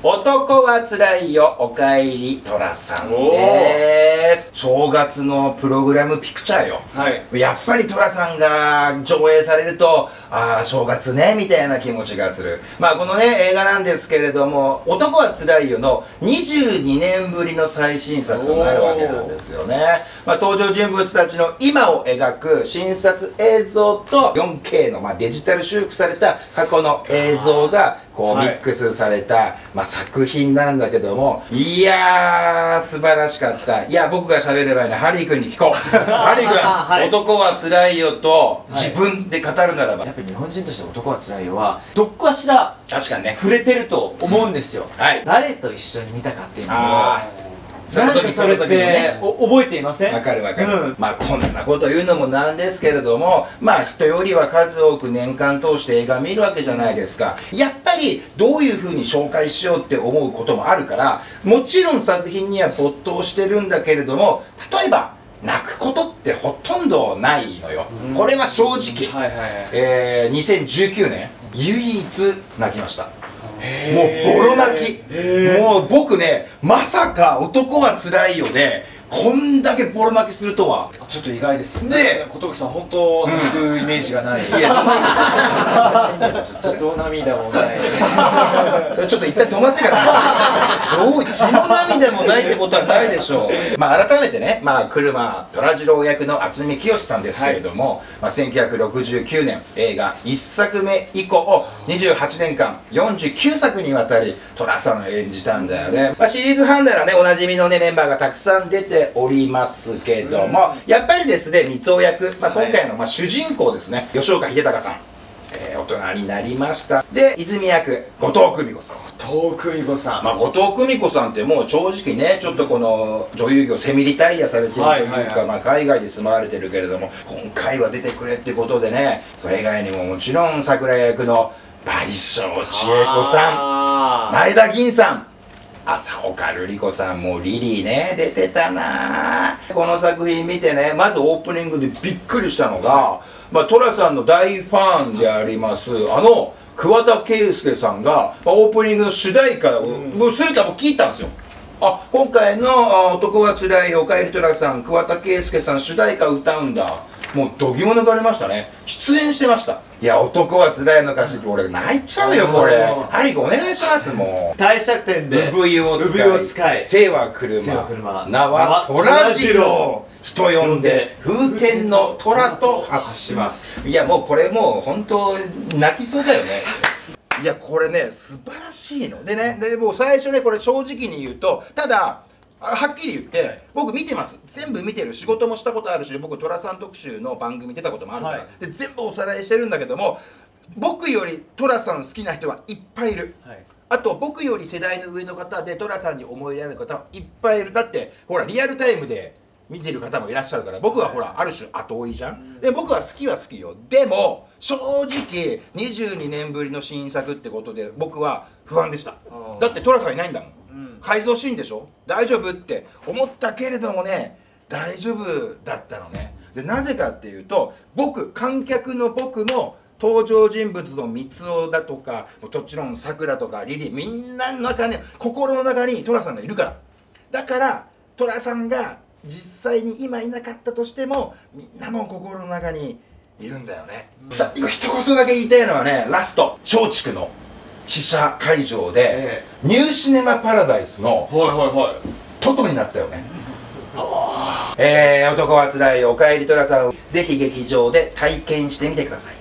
男はつらいよおかえりトラさんです。正月のプログラムピクチャーよ。はい。やっぱりトラさんが上映されるとああ正月ねみたいな気持ちがする。まあこのね映画なんですけれども「男はつらいよ」の22年ぶりの最新作となるわけなんですよね。まあ登場人物たちの今を描く新撮映像と 4K のまあデジタル修復された過去の映像がこうミはいックスされた、まあ、作品なんだけどもいやー素晴らしかった。いや僕が喋ればいいねハリー君に聞こう。ハリー君、はい。男はつらいよとはい。自分で語るならば、やっぱり日本人として男は辛いよはどっかしら確かにね。触れてると思うんですよ、はい。誰と一緒に見たかっていうのもあーなんかそれってお覚えていません？わかるわかる、うん。まあこんなこと言うのもなんですけれどもまあ人よりは数多く年間通して映画見るわけじゃないですか。やっぱりどういうふうに紹介しようって思うこともあるからもちろん作品には没頭してるんだけれども例えば泣くことってほとんどないのよ、うん。これは正直、はいはいはい。えー、2019年唯一泣きましたもうボロ泣き。もう僕ねまさか男はつらいよでこんだけボロ泣きするとは。ちょっと意外ですよで小峠さん本当泣くイメージがない、いや。血と涙もない。それちょっと一旦止まってか？らどう血の涙もないってことはないでしょう。まあ改めてねまあ車虎次郎役の渥美清さんですけれども、まあ、1969年映画1作目以降28年間49作にわたり寅さんを演じたんだよね、まあ、シリーズファンならねおなじみのねメンバーがたくさん出ておりますけども、やっぱりですね三尾役、まあ、今回のまあ主人公ですね吉岡秀隆さんえー大人になりました。で泉役後藤久美子さん。遠久美子さん、まあ、後藤久美子さんってもう正直ねちょっとこの女優業セミリタイアされてるというか、まあ、海外で住まわれてるけれども今回は出てくれってことでねそれ以外にももちろん桜役の倍賞千恵子さんあ前田銀さん浅岡瑠璃子さんもリリーね出てたな。この作品見てねまずオープニングでびっくりしたのが、まあ、寅さんの大ファンでありますあの桑田佳祐さんが、まあ、オープニングの主題歌を、もうするかも聞いたんですよ。あ今回の「男はつらいおかえり寅さん桑田佳祐さん主題歌歌うんだ。もう度肝抜かれましたね。出演してました。いや男はつらいの歌詞俺泣いちゃうよこれ。ハリー君お願いしますもう。大釈天で。産湯を使い。を使い。生は車。生は車。名は虎次郎。人呼んで風天の虎と発します。いやもうこれもう本当泣きそうだよね。いやこれね素晴らしいの。でねでもう最初ねこれ正直に言うとただあはっきり言って僕見てます。全部見てる。仕事もしたことあるし僕寅さん特集の番組出たこともあるから、はい。で全部おさらいしてるんだけども僕より寅さん好きな人はいっぱいいる。はい。あと僕より世代の上の方で寅さんに思い入れある方はいっぱいいる。だってほらリアルタイムで見てる方もいらっしゃるから僕はほらある種後追いじゃん。で僕は好きは好きよ。でも正直22年ぶりの新作ってことで僕は不安でした。うんだって寅さんいないんだもん改造シーンでしょ？大丈夫って思ったけれどもね大丈夫だったのね。でなぜかっていうと僕観客の僕も登場人物の三尾だとかもちろんさくらとかリリーみんなの中に心の中に寅さんがいるから。だから寅さんが実際に今いなかったとしてもみんなの心の中にいるんだよね、さあ一言だけ言いたいのはねラスト松竹の試写会場で、えニューシネマパラダイスのトトになったよね。えー、男はつらいおかえりとらさんぜひ劇場で体験してみてください